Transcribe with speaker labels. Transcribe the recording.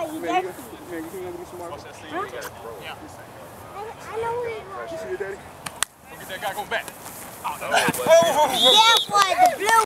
Speaker 1: gotta eat You,
Speaker 2: Man, you can give me some more.
Speaker 3: Watch that scene. We. Yeah.
Speaker 1: I, I know who it was.
Speaker 2: You see your daddy?
Speaker 3: Look at that guy go back. Oh, no.
Speaker 1: That was the blue